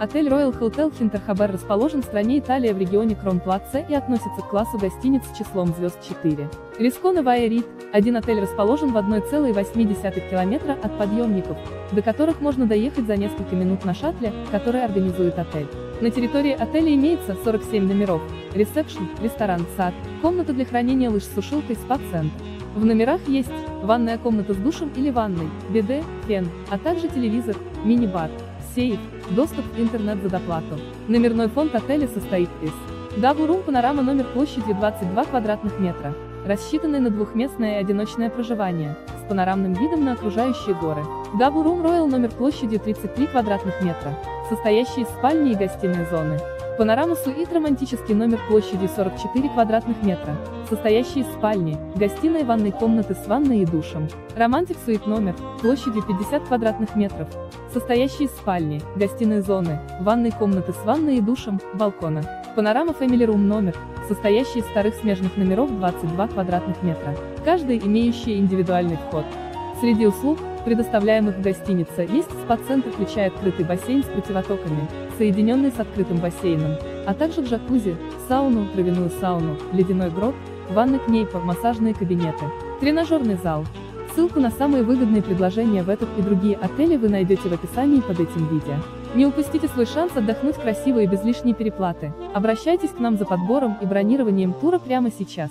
Отель Royal Hotel Хинтерхабер расположен в стране Италия в регионе Кронплаце и относится к классу гостиниц с числом звезд 4. Рискона Вайерит, один отель расположен в 1,8 километра от подъемников, до которых можно доехать за несколько минут на шаттле, который организует отель. На территории отеля имеется 47 номеров, ресепшн, ресторан, сад, комната для хранения лыж с сушилкой, спа-центр. В номерах есть ванная комната с душем или ванной, биде, фен, а также телевизор, мини-бар, сейф, доступ в интернет за доплату. Номерной фонд отеля состоит из Double Room Panorama номер площадью 22 квадратных метра, рассчитанный на двухместное и одиночное проживание, с панорамным видом на окружающие горы. Даблрум Royal номер площадью 33 квадратных метра, состоящий из спальни и гостиной зоны. Панорама Суит романтический номер площадью 44 квадратных метра, состоящий из спальни, гостиной и ванной комнаты с ванной и душем. Романтик Суит номер, площадью 50 квадратных метров, состоящий из спальни, гостиной зоны, ванной комнаты с ванной и душем, балкона. Панорама Family Room номер, состоящий из вторых смежных номеров 22 квадратных метра, каждый имеющий индивидуальный вход. Среди услуг, предоставляемых в гостинице, есть спа-центр, включая открытый бассейн с противотоками, соединенный с открытым бассейном, а также джакузи, сауну, травяную сауну, ледяной грот, ванны кнейпа, массажные кабинеты, тренажерный зал. Ссылку на самые выгодные предложения в этот и другие отели вы найдете в описании под этим видео. Не упустите свой шанс отдохнуть красиво и без лишней переплаты. Обращайтесь к нам за подбором и бронированием тура прямо сейчас.